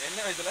என்ன வயதுல